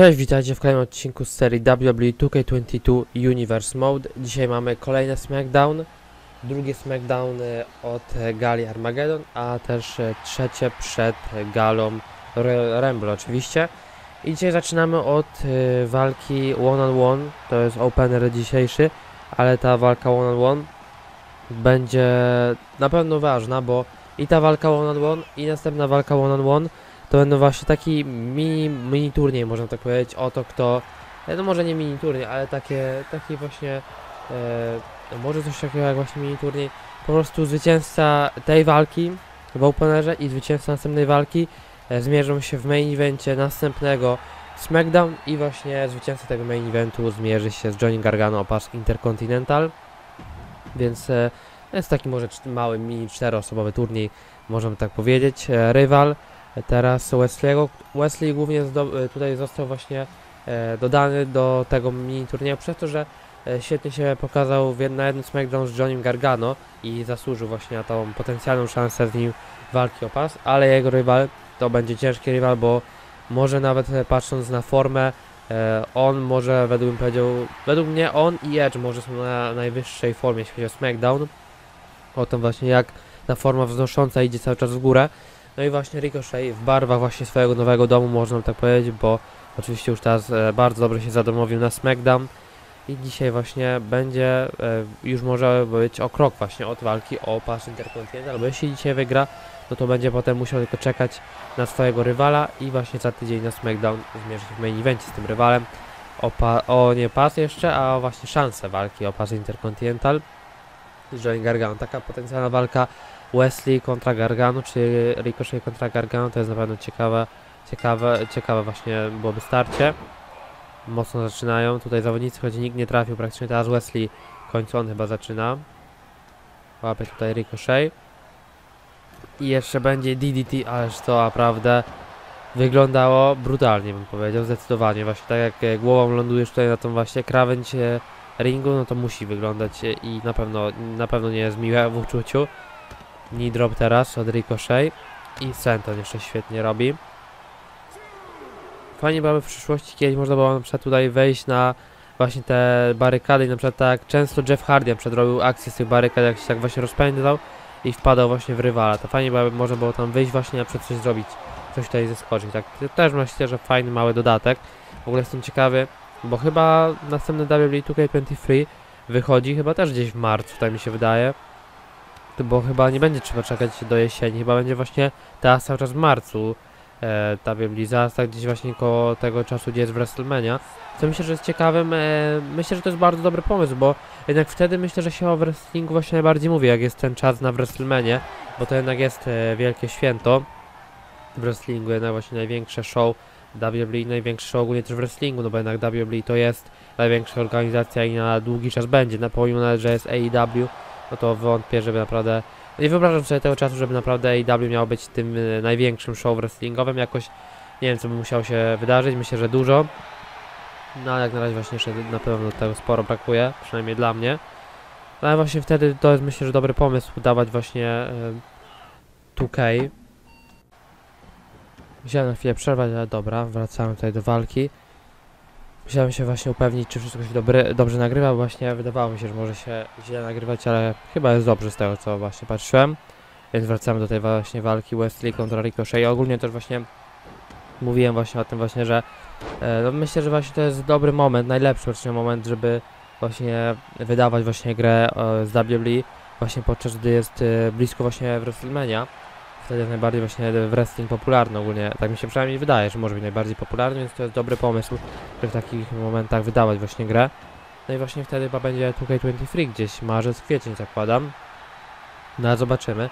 Cześć, witajcie w kolejnym odcinku z serii WWE 2K22 Universe Mode. Dzisiaj mamy kolejne SmackDown, drugie SmackDown od gali Armageddon, a też trzecie przed galą Rumble oczywiście. I dzisiaj zaczynamy od e, walki one on one, to jest opener dzisiejszy, ale ta walka one on one będzie na pewno ważna, bo i ta walka one on one i następna walka one on one to będą właśnie taki mini, mini turniej, można tak powiedzieć, o to kto, e, no może nie mini turniej, ale takie, taki właśnie, e, może coś takiego jak właśnie mini turniej, po prostu zwycięzca tej walki w openerze i zwycięzca następnej walki e, zmierzą się w main evencie następnego SmackDown i właśnie zwycięzca tego main eventu zmierzy się z Johnny Gargano o pas Intercontinental, więc e, jest taki może mały mini czteroosobowy turniej, możemy tak powiedzieć, e, rywal teraz Wesley'ego. Wesley głównie zdo- tutaj został właśnie e, dodany do tego mini turnieju przez to, że e, świetnie się pokazał na jednym SmackDown z Johnnym Gargano i zasłużył właśnie na tą potencjalną szansę z nim walki o pas, ale jego rywal to będzie ciężki rywal, bo może nawet e, patrząc na formę e, on może według, bym powiedział, według mnie on i Edge może są na najwyższej formie, jeśli chodzi o SmackDown. O tym właśnie jak ta forma wznosząca idzie cały czas w górę. No i właśnie Ricochet w barwach właśnie swojego nowego domu, można tak powiedzieć, bo oczywiście już teraz e, bardzo dobrze się zadomowił na SmackDown i dzisiaj właśnie będzie, e, już może być o krok właśnie od walki o pas Intercontinental, bo jeśli dzisiaj wygra, no to będzie potem musiał tylko czekać na swojego rywala i właśnie za tydzień na SmackDown zmierzy się w main evencie z tym rywalem o, o nie pas jeszcze, a właśnie szansę walki o pas Intercontinental Johnny Gargano. Taka potencjalna walka Wesley kontra Gargano, czy Ricochet kontra Gargano, to jest na pewno ciekawe, ciekawe, ciekawe właśnie byłoby starcie. Mocno zaczynają, tutaj zawodnicy, choć nikt nie trafił praktycznie, teraz Wesley w końcu on chyba zaczyna. Łapie tutaj Ricochet. I jeszcze będzie DDT, ależ to naprawdę wyglądało brutalnie bym powiedział, zdecydowanie. Właśnie tak jak głową lądujesz tutaj na tą właśnie krawędź e, ringu, no to musi wyglądać e, i na pewno, na pewno nie jest miłe w uczuciu. Knee drop teraz od Ricochet i Senton jeszcze świetnie robi. Fajnie byłoby w przyszłości kiedyś można było na przykład tutaj wejść na właśnie te barykady i na przykład tak często Jeff Hardy na przykład robił akcję z tych barykad, jak się tak właśnie rozpędzał i wpadał właśnie w rywala. To fajnie byłoby można było tam wyjść właśnie na przykład coś zrobić, coś tutaj zeskoczyć. Tak, to też myślę, że fajny mały dodatek. W ogóle jestem ciekawy, bo chyba następny WWE 2K23 wychodzi chyba też gdzieś w marcu, tak mi się wydaje bo chyba nie będzie trzeba czekać do jesieni, chyba będzie właśnie teraz cały czas w marcu e, ta tak gdzieś właśnie koło tego czasu, gdzie jest WrestleMania, co myślę, że jest ciekawym, e, myślę, że to jest bardzo dobry pomysł, bo jednak wtedy myślę, że się o wrestlingu właśnie najbardziej mówi, jak jest ten czas na WrestleManie, bo to jednak jest e, wielkie święto w wrestlingu, jednak właśnie największe show WWE, największe show ogólnie też w wrestlingu, no bo jednak WWE to jest największa organizacja i na długi czas będzie, na pomimo nawet, że jest AEW, no to wątpię, żeby naprawdę. Nie wyobrażam sobie tego czasu, żeby naprawdę AEW miało być tym y, największym show wrestlingowym. Jakoś nie wiem, co by musiało się wydarzyć. Myślę, że dużo. No ale jak na razie właśnie jeszcze na pewno tego sporo brakuje, przynajmniej dla mnie. No ale właśnie wtedy to jest myślę, że dobry pomysł dawać właśnie y, 2K. Musiałem na chwilę przerwać, ale dobra, wracamy tutaj do walki. Musiałem się właśnie upewnić, czy wszystko się dobrze nagrywa, właśnie wydawało mi się, że może się źle nagrywać, ale chyba jest dobrze z tego, co właśnie patrzyłem. Więc wracamy do tej właśnie walki Wesley kontra Ricochet. I ogólnie też właśnie mówiłem właśnie o tym właśnie, że e, no myślę, że właśnie to jest dobry moment, najlepszy właśnie moment, żeby właśnie wydawać właśnie grę e, z WWE właśnie podczas gdy jest e, blisko właśnie WrestleMania. Wtedy jest najbardziej właśnie wrestling popularny ogólnie, tak mi się przynajmniej wydaje, że może być najbardziej popularny, więc to jest dobry pomysł, żeby w takich momentach wydawać właśnie grę. No i właśnie wtedy chyba będzie 2K23 gdzieś, marzec, kwiecień zakładam. No ale zobaczymy.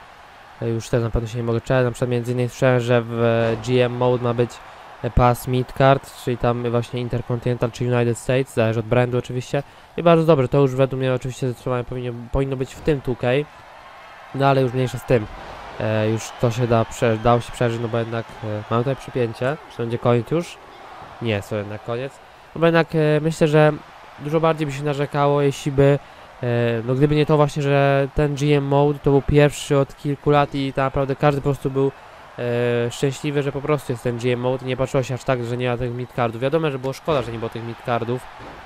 Już teraz na pewno się nie mogę czekać, na przykład między innymi słyszałem, że w GM Mode ma być pass midcard, czyli tam właśnie Intercontinental czy United States, zależy od brandu oczywiście. I bardzo dobrze, to już według mnie oczywiście zdecydowanie powinno, powinno być w tym 2K. No ale już mniejsza z tym. E, już to się da, prze, dało się przeżyć, no bo jednak e, mam tutaj przypięcie, czy to będzie koniec już? Nie, to jednak koniec. No bo jednak e, myślę, że dużo bardziej by się narzekało, jeśli by, e, no gdyby nie to właśnie, że ten GM Mode to był pierwszy od kilku lat i tak naprawdę każdy po prostu był e, szczęśliwy, że po prostu jest ten GM mode. Nie patrzyło się aż tak, że nie ma tych midcardów. Wiadomo, że było szkoda, że nie było tych midcardów,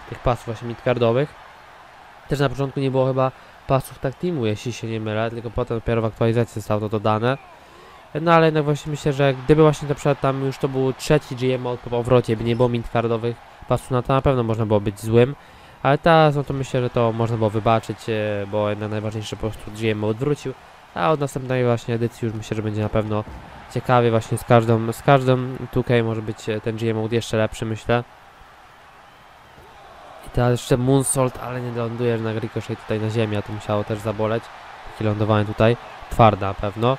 tych pasów właśnie midcardowych. Też na początku nie było chyba pasów tak teamu, jeśli się nie mylę, tylko potem dopiero w aktualizacji zostało to dodane. No ale jednak właśnie myślę, że gdyby właśnie na przykład tam już to był trzeci GM po powrocie, by nie było midcardowych pasów, no to na pewno można było być złym. Ale teraz, no to myślę, że to można było wybaczyć, e, bo jednak najważniejsze po prostu GM mode wrócił. A od następnej właśnie edycji już myślę, że będzie na pewno ciekawie właśnie z każdą, z każdą 2K może być e, ten GM jeszcze lepszy, myślę. Teraz jeszcze Moonsault, ale nie ląduje jednak Ricochet tutaj na ziemi, a to musiało też zaboleć. Takie lądowanie tutaj, twarde na pewno.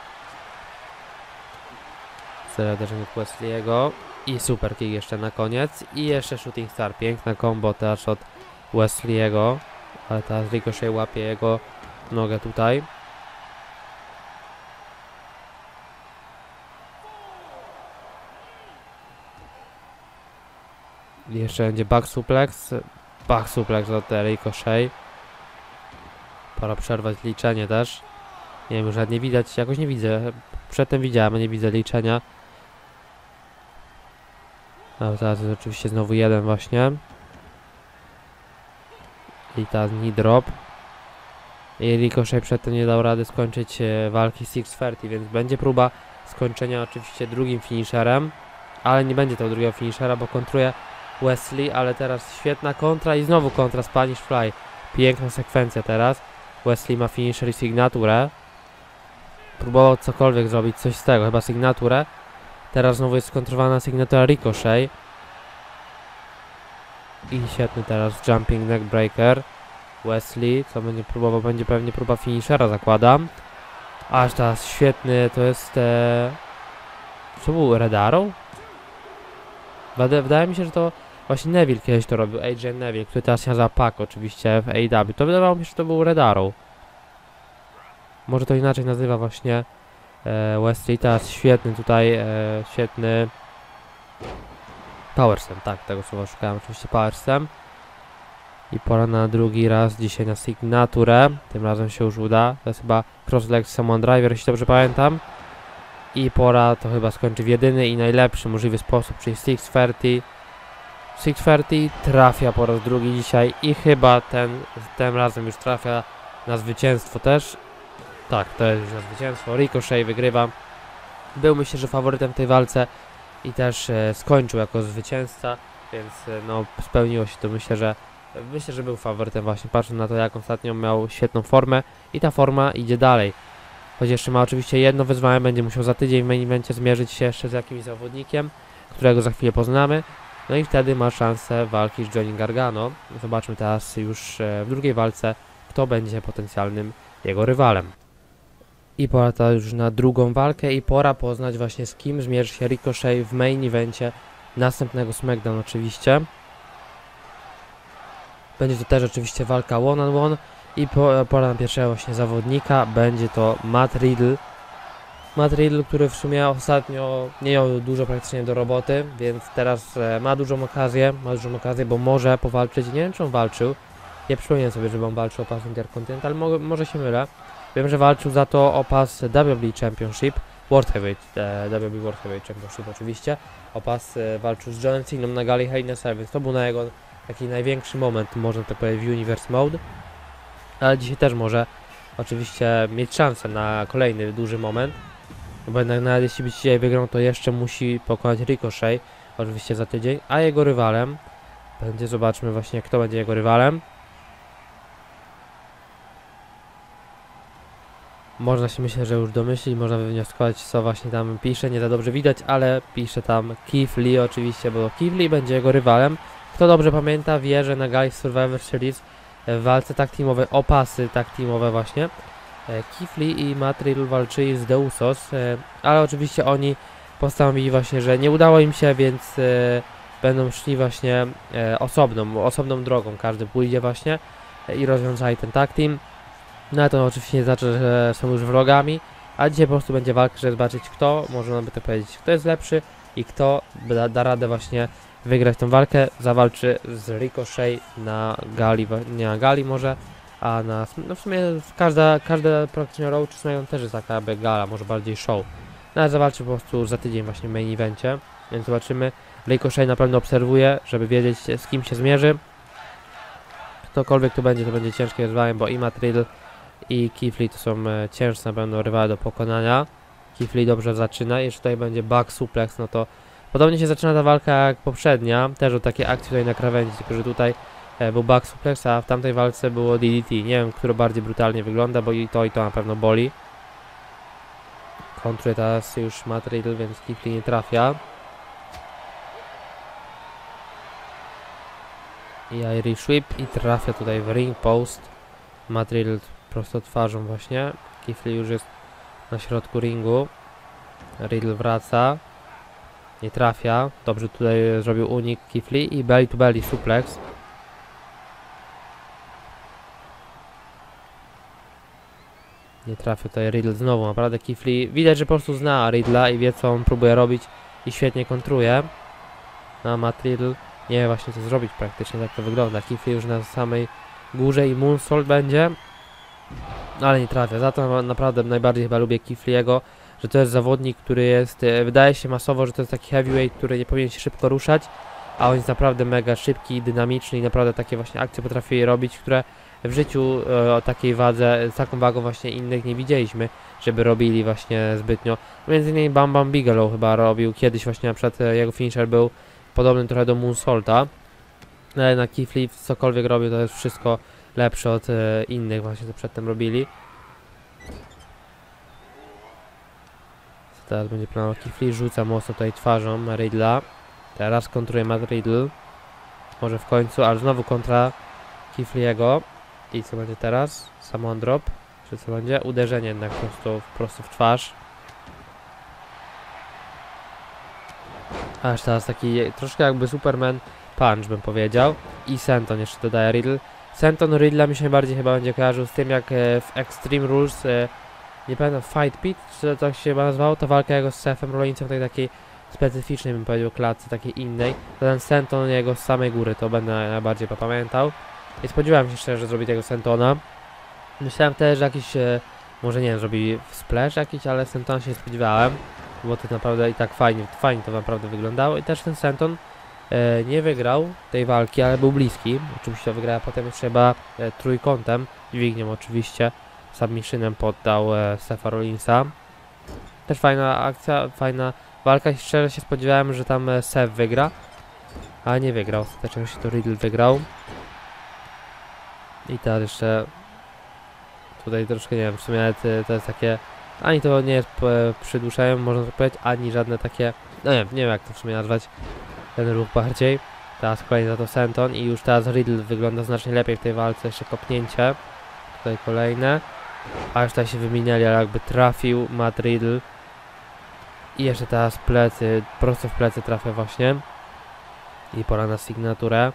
Zeraderzenie Wesley'ego i super kick jeszcze na koniec. I jeszcze Shooting Star, piękna combo też od Wesley'ego. Ale teraz Ricochet łapie jego nogę tutaj. Jeszcze będzie back suplex. Back suplex od Ricochet. Pora przerwać liczenie też. Nie wiem, już nie widać, jakoś nie widzę. Przedtem widziałem, nie widzę liczenia. A teraz jest oczywiście znowu jeden właśnie. I teraz knee drop. I Ricochet przedtem nie dał rady skończyć e, walki 630, więc będzie próba skończenia oczywiście drugim finisherem. Ale nie będzie to drugiego finishera, bo kontruje Wesley, ale teraz świetna kontra i znowu kontra Spanish Fly. Piękna sekwencja teraz. Wesley ma finisher i signaturę. Próbował cokolwiek zrobić, coś z tego, chyba signaturę. Teraz znowu jest skontrowana sygnatura Ricochet. I świetny teraz jumping neck breaker. Wesley, co będzie próbował, będzie pewnie próba finishera zakładam. Aż teraz świetny, to jest e... Co był, Red Arrow? Wydaje, mi się, że to właśnie Neville kiedyś to robił, AJ Neville, który teraz się nazywa oczywiście w AEW. To wydawało mi się, że to był Red Arrow. Może to inaczej nazywa właśnie e, Wesley. Teraz świetny tutaj, e, świetny Powersem, tak, tego słowa szukałem, oczywiście Powersem. I pora na drugi raz dzisiaj na sygnaturę. Tym razem się już uda. To jest chyba Crossleg Summon Driver, jeśli dobrze pamiętam. I pora to chyba skończy w jedyny i najlepszy możliwy sposób, czyli 630. 630 trafia po raz drugi dzisiaj i chyba ten, tym razem już trafia na zwycięstwo też. Tak, to jest już na zwycięstwo. Ricochet wygrywa. Był myślę, że faworytem w tej walce i też e, skończył jako zwycięzca, więc e, no spełniło się to myślę, że myślę, że był faworytem właśnie patrząc na to jak ostatnio miał świetną formę i ta forma idzie dalej. Choć jeszcze ma oczywiście jedno wyzwanie, będzie musiał za tydzień w main evencie zmierzyć się jeszcze z jakimś zawodnikiem, którego za chwilę poznamy. No i wtedy ma szansę walki z Johnny Gargano. Zobaczmy teraz już e, w drugiej walce, kto będzie potencjalnym jego rywalem. I pora to już na drugą walkę i pora poznać właśnie z kim zmierzy się Ricochet w main evencie następnego SmackDown oczywiście. Będzie to też oczywiście walka one on one i po, pora na pierwszego właśnie zawodnika. Będzie to Matt Riddle. Matt Riddle, który w sumie ostatnio nie miał dużo praktycznie do roboty, więc teraz e, ma dużą okazję, ma dużą okazję, bo może powalczyć, nie wiem czy on walczył, nie przypomniałem sobie, żeby on walczył o pas Intercontinental, mo może się mylę. Wiem, że walczył za to o pas WWE Championship, World Heavyweight, e, WWE World Heavyweight Championship oczywiście, o pas e, walczył z Johnem Ceną na gali Hell in a Cell, więc to był na jego taki największy moment, można tak powiedzieć, w Universe Mode. Ale dzisiaj też może oczywiście mieć szansę na kolejny duży moment. Bo jednak nawet jeśli by dzisiaj wygrał, to jeszcze musi pokonać Ricochet, oczywiście za tydzień, a jego rywalem będzie, zobaczmy właśnie kto będzie jego rywalem. Można się myślę, że już domyślić, można wywnioskować co właśnie tam pisze, nie za dobrze widać, ale pisze tam Keith Lee oczywiście, bo Keith Lee będzie jego rywalem. Kto dobrze pamięta, wie, że na Gali Survivor Series walce tak teamowej, o pasy tak teamowe właśnie, e, Lee i Matt Riddle walczyli z Deusos, e, ale oczywiście oni postanowili właśnie, że nie udało im się, więc e, będą szli właśnie osobną, osobną drogą, każdy pójdzie właśnie i rozwiązali ten tag team. No ale to oczywiście nie znaczy, że są już wrogami, a dzisiaj po prostu będzie walka, żeby zobaczyć kto, można by tak powiedzieć, kto jest lepszy i kto da, da radę właśnie wygrać tą walkę, zawalczy z Ricochet na gali, nie na gali może, a na, no w sumie każda, każda praktycznie Raw czy SmackDown też jest taka jakby gala, może bardziej show. No ale zawalczy po prostu za tydzień właśnie w main evencie, więc zobaczymy. Ricochet na pewno obserwuje, żeby wiedzieć z kim się zmierzy. Ktokolwiek tu będzie, to będzie ciężkie wyzwanie, bo i Matt Riddle i Kifli to są e, cięższe na pewno rywale do pokonania. Kifli dobrze zaczyna, jeszcze tutaj będzie back suplex, no to podobnie się zaczyna ta walka jak poprzednia, też od takiej akcji tutaj na krawędzi, tylko że tutaj e, był back suplex, a w tamtej walce było DDT. Nie wiem, które bardziej brutalnie wygląda, bo i to i to na pewno boli. Kontruje teraz już Matt Riddle, więc Kifli nie trafia. I Irish Whip i trafia tutaj w ring post. Matt Riddle prosto twarzą właśnie. Kifli już jest na środku ringu. Riddle wraca. Nie trafia. Dobrze tutaj zrobił unik Kifli i belly to belly suplex. Nie trafił tutaj Riddle znowu. Naprawdę Kifli widać, że po prostu zna Riddla i wie co on próbuje robić i świetnie kontruje. A Matt Riddle nie wie właśnie co zrobić praktycznie, tak to wygląda. Kifli już na samej górze i Moonsault będzie. Ale nie trafia. Za to naprawdę najbardziej chyba lubię Kifliego, że to jest zawodnik, który jest, e, wydaje się masowo, że to jest taki heavyweight, który nie powinien się szybko ruszać, a on jest naprawdę mega szybki, dynamiczny i naprawdę takie właśnie akcje potrafi robić, które w życiu e, o takiej wadze, z taką wagą właśnie innych nie widzieliśmy, żeby robili właśnie zbytnio. Między innymi Bam Bam Bigelow chyba robił kiedyś właśnie na przykład e, jego finisher był podobny trochę do Moonsaulta. Ale jednak Kifli cokolwiek robił to jest wszystko lepsze od e, innych właśnie co przedtem robili. Teraz będzie planował Kifli, rzuca mocno tutaj twarzą Riddla. Teraz kontruje Matt Riddle. Może w końcu, ale znowu kontra Kifliego. I co będzie teraz? Samon drop? Czy co będzie? Uderzenie jednak prosto, prosto w twarz. Aż teraz taki troszkę jakby Superman punch bym powiedział. I Senton jeszcze dodaje Riddle. Senton Riddle mi się najbardziej chyba będzie kojarzył z tym jak e, w Extreme Rules, e, nie pamiętam, Fight Pit, czy to tak się chyba nazywało, to walka jego z Sefem Rollinsem, tej takiej specyficznej bym powiedział klatce, takiej innej. Ten Senton jego z samej góry, to będę najbardziej pamiętał. I spodziewałem się szczerze, że zrobi tego Sentona. Myślałem też, że jakiś, e, może nie wiem, zrobi splash jakiś, ale Sentona się nie spodziewałem. Bo to naprawdę i tak fajnie, fajnie to naprawdę wyglądało. I też ten Senton e, nie wygrał tej walki, ale był bliski. Oczywiście wygrał, a potem chyba e, trójkątem, dźwignią oczywiście, submissionem poddał e, Stefa Rollinsa. Też fajna akcja, fajna walka i szczerze się spodziewałem, że tam e, Sef wygra, ale nie wygrał. Ostatecznie się to Riddle wygrał. I teraz jeszcze tutaj troszkę nie wiem, w sumie nawet e, to jest takie ani to nie jest e, przyduszające, można tak powiedzieć, ani żadne takie, no nie, nie wiem jak to w sumie nazwać, ten ruch bardziej. Teraz kolejny za to Senton i już teraz Riddle wygląda znacznie lepiej w tej walce, jeszcze kopnięcie. Tutaj kolejne. A już tutaj się wymieniali, ale jakby trafił Matt Riddle. I jeszcze teraz plecy, prosto w plecy trafia właśnie. I pora na sygnaturę.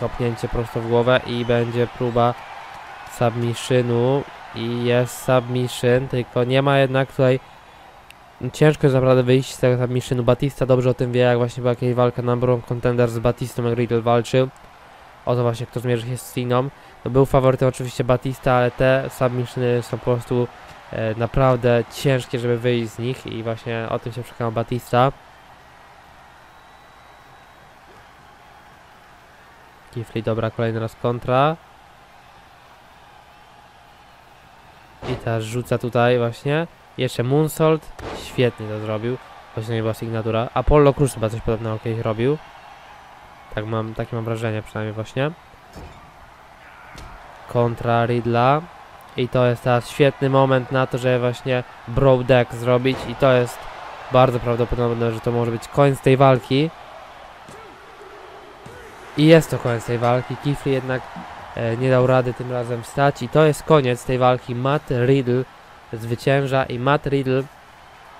Kopnięcie prosto w głowę i będzie próba submissionu i jest submission, tylko nie ma jednak tutaj ciężko jest naprawdę wyjść z tego submissionu. Batista dobrze o tym wie, jak właśnie była jakaś walka number one contender z Batistą, jak Riddle walczył. O to właśnie, kto zmierzy się z Siną. No był faworytem oczywiście Batista, ale te submissiony są po prostu e, naprawdę ciężkie, żeby wyjść z nich i właśnie o tym się przekonał Batista. Kifli, dobra, kolejny raz kontra. I teraz rzuca tutaj właśnie. Jeszcze Moonsault. Świetnie to zrobił. Właśnie nie była sygnatura. Apollo Cruz chyba coś podobnego kiedyś robił. Tak mam, takie mam wrażenie przynajmniej właśnie. Kontra Riddla. I to jest teraz świetny moment na to, żeby właśnie Bro Deck zrobić. I to jest bardzo prawdopodobne, że to może być koniec tej walki. I jest to koniec tej walki. Kifli jednak e, nie dał rady tym razem wstać i to jest koniec tej walki. Matt Riddle zwycięża i Matt Riddle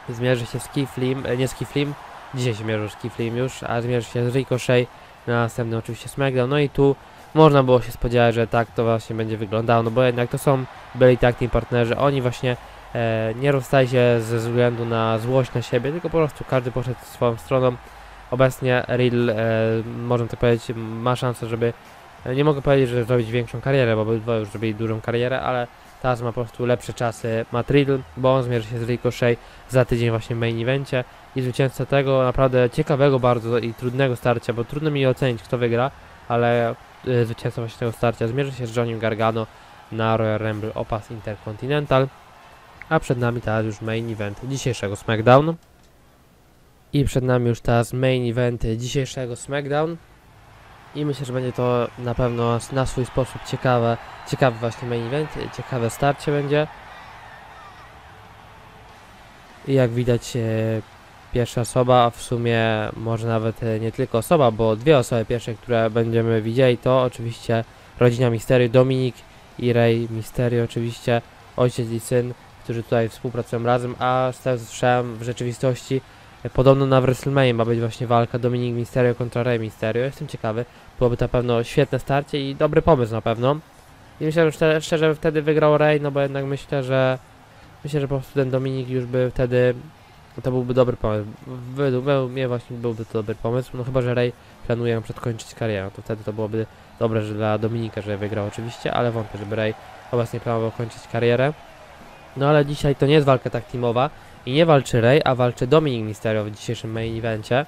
zmierzy się z Kiflim, e, nie z Kiflim, dzisiaj się mierzył z Kiflim już, a zmierzy się z Ricochet na następny oczywiście SmackDown. No i tu można było się spodziewać, że tak to właśnie będzie wyglądało, no bo jednak to są byli tak partnerzy, oni właśnie e, nie rozstali się ze względu na złość na siebie, tylko po prostu każdy poszedł swoją stroną. Obecnie Riddle, e, można tak powiedzieć, ma szansę, żeby, e, nie mogę powiedzieć, że zrobić większą karierę, bo obydwoje już zrobili dużą karierę, ale teraz ma po prostu lepsze czasy Matt Riddle, bo on zmierzy się z Ricochet za tydzień właśnie w main evencie i zwycięzca tego naprawdę ciekawego bardzo i trudnego starcia, bo trudno mi ocenić kto wygra, ale y, zwycięzca właśnie tego starcia zmierzy się z Johnnym Gargano na Royal Rumble o pas Intercontinental, a przed nami teraz już main event dzisiejszego SmackDown. I przed nami już teraz main event dzisiejszego SmackDown. I myślę, że będzie to na pewno na swój sposób ciekawe, ciekawy właśnie main event, ciekawe starcie będzie. I jak widać e, pierwsza osoba, w sumie może nawet e, nie tylko osoba, bo dwie osoby pierwsze, które będziemy widzieli to oczywiście rodzina Misterio, Dominik i Rey Mysterio oczywiście, ojciec i syn, którzy tutaj współpracują razem, a z tego słyszałem w rzeczywistości e, podobno na WrestleMania ma być właśnie walka Dominik Mysterio kontra Rey Mysterio, jestem ciekawy, byłoby to na pewno świetne starcie i dobry pomysł na pewno. I myślę, że szczerze, szczerze wtedy wygrał Rey, no bo jednak myślę, że myślę, że po prostu ten Dominik już by wtedy to byłby dobry pomysł. Według mnie właśnie byłby to dobry pomysł, no chyba, że Rey planuje przedkończyć karierę, to wtedy to byłoby dobre że dla Dominika, że wygrał oczywiście, ale wątpię, żeby Rey obecnie planował kończyć karierę. No ale dzisiaj to nie jest walka tak teamowa i nie walczy Rey, a walczy Dominik Mysterio w dzisiejszym main evencie.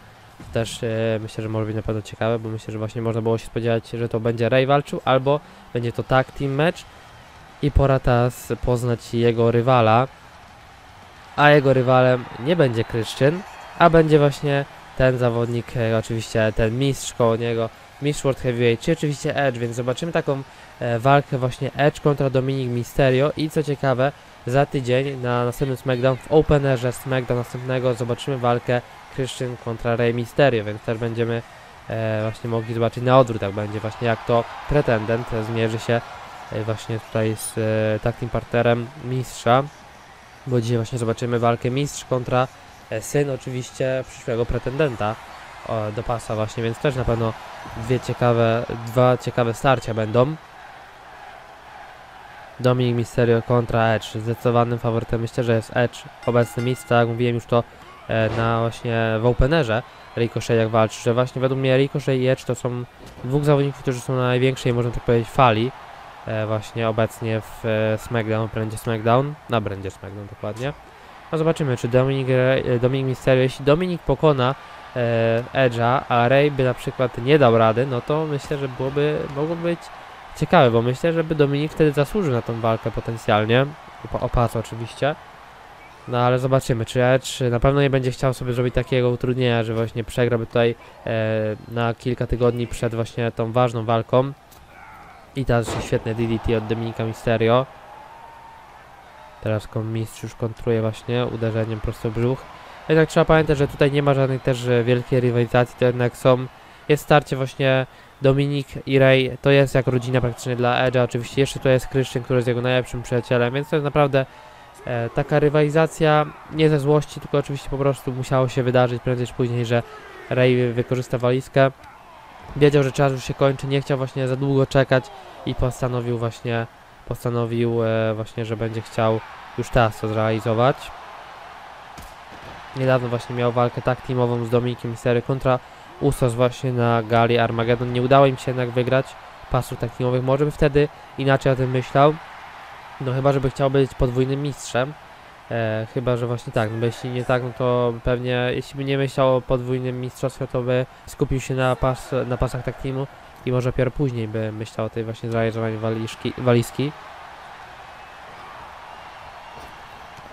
Też e, myślę, że może być na pewno ciekawe, bo myślę, że właśnie można było się spodziewać, że to będzie Rey walczył, albo będzie to tag team match i pora teraz poznać jego rywala. A jego rywalem nie będzie Christian, a będzie właśnie ten zawodnik, e, oczywiście ten mistrz koło niego, mistrz World Heavyweight, czy oczywiście Edge, więc zobaczymy taką e, walkę właśnie Edge kontra Dominik Mysterio i co ciekawe, za tydzień na następnym SmackDown w Openerze SmackDown następnego zobaczymy walkę Christian kontra Rey Mysterio, więc też będziemy e, właśnie mogli zobaczyć na odwrót, jak będzie właśnie jak to pretendent zmierzy się e, właśnie tutaj z e, takim partnerem mistrza, bo dzisiaj właśnie zobaczymy walkę mistrz kontra e, syn oczywiście przyszłego pretendenta do pasa właśnie, więc też na pewno dwie ciekawe, dwa ciekawe starcia będą. Dominik Mysterio kontra Edge. Zdecydowanym faworytem myślę, że jest Edge. Obecny mistrz, tak jak mówiłem już to e, na właśnie w Openerze Ricochet jak walczy, że właśnie według mnie Ricochet i Edge to są dwóch zawodników, którzy są na największej, można tak powiedzieć, fali e, właśnie obecnie w e, SmackDown, będzie SmackDown, na brandzie SmackDown dokładnie. No zobaczymy, czy Dominik, e, Dominik Mysterio, jeśli Dominik pokona e, Edge'a, a Rey by na przykład nie dał rady, no to myślę, że byłoby, mogło być ciekawe, bo myślę, żeby Dominik wtedy zasłużył na tą walkę potencjalnie, o pas oczywiście. No ale zobaczymy, czy Edge na pewno nie będzie chciał sobie zrobić takiego utrudnienia, że właśnie przegrałby tutaj e, na kilka tygodni przed właśnie tą ważną walką. I teraz świetne DDT od Dominika Mysterio. Teraz mistrz już kontruje właśnie uderzeniem prosto w brzuch. Jednak trzeba pamiętać, że tutaj nie ma żadnej też e, wielkiej rywalizacji, to jednak są, jest starcie właśnie Dominik i Ray, to jest jak rodzina praktycznie dla Edge'a, oczywiście jeszcze to jest Christian, który jest jego najlepszym przyjacielem, więc to jest naprawdę e, taka rywalizacja, nie ze złości, tylko oczywiście po prostu musiało się wydarzyć prędzej czy później, że Ray wykorzysta walizkę. Wiedział, że czas już się kończy, nie chciał właśnie za długo czekać i postanowił właśnie, postanowił e, właśnie, że będzie chciał już teraz to zrealizować. Niedawno właśnie miał walkę tak teamową z Dominikiem Mysterio kontra Usos właśnie na gali Armageddon. Nie udało im się jednak wygrać pasów tak teamowych. Może by wtedy inaczej o tym myślał. No chyba, żeby chciał być podwójnym mistrzem. E, chyba, że właśnie tak, no bo jeśli nie tak, no to pewnie, jeśli by nie myślał o podwójnym mistrzostwie, to by skupił się na, pas, na pasach tak i może dopiero później by myślał o tej właśnie zrealizowaniu waliszki, walizki.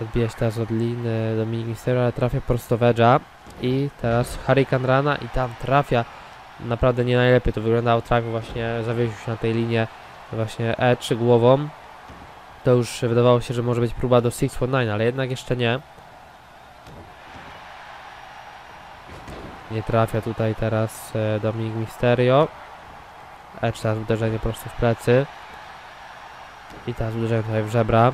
Odbija się teraz od liny Dominik Mysterio, ale trafia prosto w Edge'a. I teraz Hurricane Rana i tam trafia. Naprawdę nie najlepiej to wyglądało. Trafił właśnie, zawiesił się na tej linie właśnie Edge głową. To już wydawało się, że może być próba do 619, ale jednak jeszcze nie. Nie trafia tutaj teraz e, Dominik Mysterio. Edge teraz uderzenie prosto w plecy. I teraz uderzenie tutaj w żebra.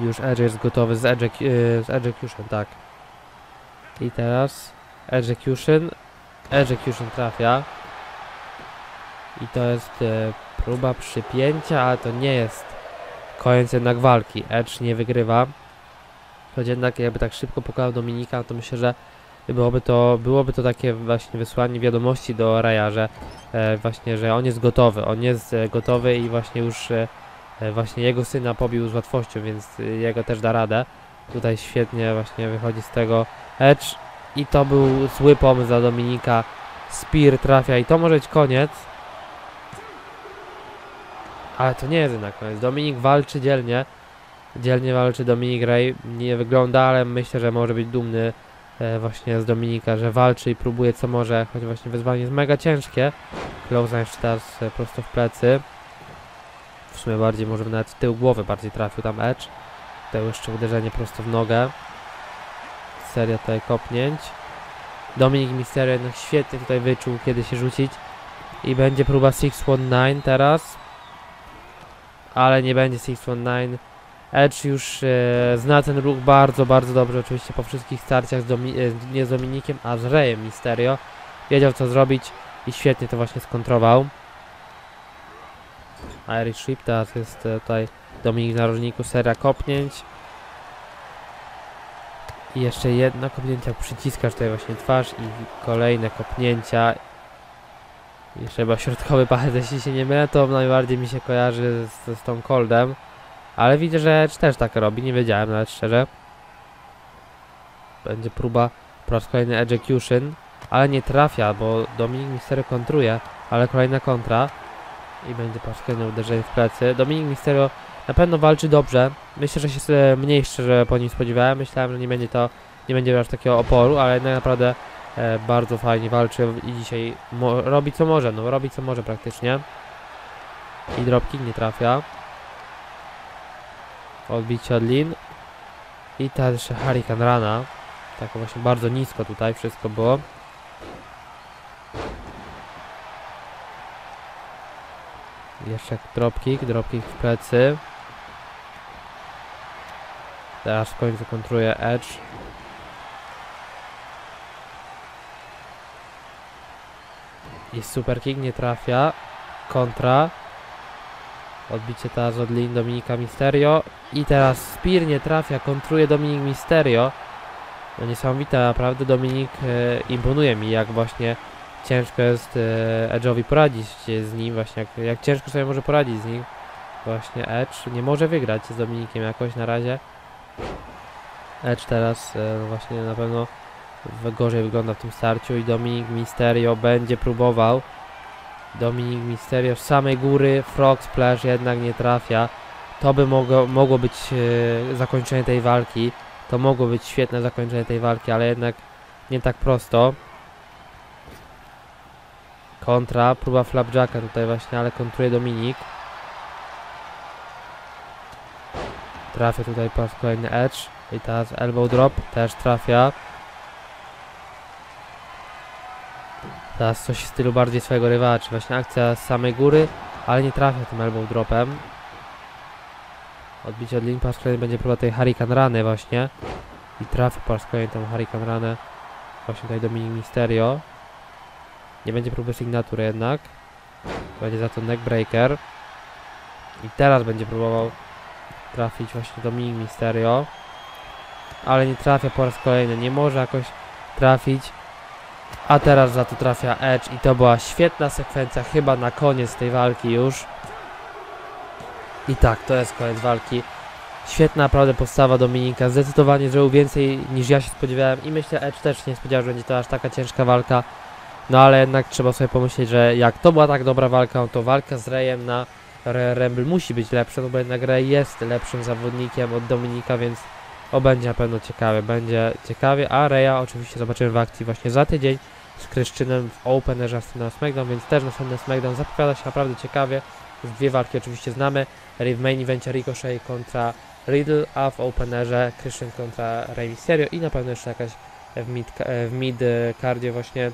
Już Edge jest gotowy z, Edge, z Execution, tak. I teraz Execution. Execution trafia. I to jest e, próba przypięcia, ale to nie jest koniec jednak walki. Edge nie wygrywa. Choć jednak jakby tak szybko pokonał Dominika, to myślę, że byłoby to, byłoby to takie właśnie wysłanie wiadomości do Raya, że e, właśnie, że on jest gotowy. On jest e, gotowy i właśnie już e, e, właśnie jego syna pobił z łatwością, więc y, jego też da radę. Tutaj świetnie właśnie wychodzi z tego Edge i to był zły pomysł dla Dominika. Spear trafia i to może być koniec. Ale to nie jest jednak koniec. Dominik walczy dzielnie. Dzielnie walczy Dominik Ray. Nie wygląda, ale myślę, że może być dumny e, właśnie z Dominika, że walczy i próbuje co może, choć właśnie wyzwanie jest mega ciężkie. Close jeszcze teraz e, prosto w plecy. W sumie bardziej może nawet w tył głowy bardziej trafił tam Edge. Tutaj jeszcze uderzenie prosto w nogę. Seria tutaj kopnięć. Dominik Mysterio jednak świetnie tutaj wyczuł kiedy się rzucić. I będzie próba 619 teraz. Ale nie będzie 619. Edge już e, zna ten ruch bardzo, bardzo dobrze, oczywiście po wszystkich starciach z e, nie z Dominikiem, a z Reyem Mysterio. Wiedział co zrobić i świetnie to właśnie skontrował. Irish Ship, teraz jest e, tutaj Dominik na różniku, seria kopnięć. I jeszcze jedno kopnięcie, przyciskasz tutaj właśnie twarz i kolejne kopnięcia. Jeszcze chyba środkowy palec, jeśli się nie mylę, to najbardziej mi się kojarzy z, z Stone Coldem. Ale widzę, że Edge też tak robi, nie wiedziałem nawet szczerze. Będzie próba po raz kolejny execution, ale nie trafia, bo Dominik Mysterio kontruje, ale kolejna kontra. I będzie po raz kolejny uderzenie w plecy. Dominik Mysterio na pewno walczy dobrze. Myślę, że się mniej szczerze po nim spodziewałem. Myślałem, że nie będzie to, nie będzie aż takiego oporu, ale jednak naprawdę bardzo fajnie walczy i dzisiaj robi co może, no robi co może praktycznie. I dropkick nie trafia. Odbicie od Lin. I jeszcze Hurricane Rana. Tak właśnie bardzo nisko tutaj wszystko było. Jeszcze dropkick, dropkick w plecy. Teraz w końcu kontruje Edge. I super kick nie trafia. Kontra. Odbicie teraz od Lin Dominika Misterio. I teraz Spear nie trafia, kontruje Dominik Misterio. No niesamowite, naprawdę Dominik e, imponuje mi, jak właśnie ciężko jest e, Edge'owi poradzić z nim, właśnie jak, jak ciężko sobie może poradzić z nim. Właśnie Edge nie może wygrać z Dominikiem jakoś na razie. Edge teraz e, no właśnie na pewno gorzej wygląda w tym starciu i Dominik Misterio będzie próbował. Dominik Misterio z samej góry, Frog Splash jednak nie trafia. To by mogło, mogło być e, zakończenie tej walki. To mogło być świetne zakończenie tej walki, ale jednak nie tak prosto. Kontra, próba flapjacka tutaj właśnie, ale kontruje Dominik. Trafia tutaj po raz kolejny Edge. I teraz elbow drop też trafia. Teraz coś w stylu bardziej swojego rywala, czy właśnie akcja z samej góry, ale nie trafia tym elbow dropem. Odbicie od linii kolejny będzie próba tej Hurricane Rany właśnie. I trafi kolejny tą Hurricane Ranę. Właśnie tutaj Dominik Mysterio. Nie będzie próby sygnatury jednak. Będzie za to neckbreaker. I teraz będzie próbował trafić właśnie Dominik Mysterio. Ale nie trafia po raz kolejny. Nie może jakoś trafić. A teraz za to trafia Edge i to była świetna sekwencja, chyba na koniec tej walki już. I tak, to jest koniec walki. Świetna naprawdę postawa Dominika, zdecydowanie zrobił więcej niż ja się spodziewałem i myślę Edge też nie spodziewał, że będzie to aż taka ciężka walka. No ale jednak trzeba sobie pomyśleć, że jak to była tak dobra walka, no to walka z Reyem na Rumble musi być lepsza, no bo jednak Rey jest lepszym zawodnikiem od Dominika, więc o będzie na pewno ciekawie, będzie ciekawie, a Reya oczywiście zobaczymy w akcji właśnie za tydzień z Kryszczynem w Openerze na SmackDown, więc też następny SmackDown zapowiada się naprawdę ciekawie. Dwie walki oczywiście znamy. W main evencie Ricochet kontra Riddle, a w Openerze Christian kontra Rey Mysterio i na pewno jeszcze jakaś w mid, w mid e, właśnie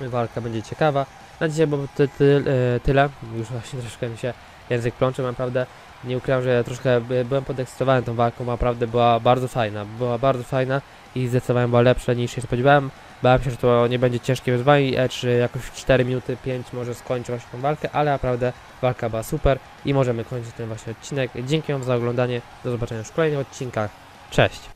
walka będzie ciekawa. Na dzisiaj było ty, ty, e, tyle. Już właśnie troszkę mi się język plącze, naprawdę nie ukrywam, że ja troszkę by- byłem podekscytowany tą walką, naprawdę była bardzo fajna, była bardzo fajna i zdecydowanie była lepsza niż się spodziewałem. Bałem się, że to nie będzie ciężkie wyzwanie Edge jakoś w 4 minuty 5 może skończy właśnie tą walkę, ale naprawdę walka była super i możemy kończyć ten właśnie odcinek. Dzięki Wam za oglądanie, do zobaczenia w kolejnych odcinkach. Cześć!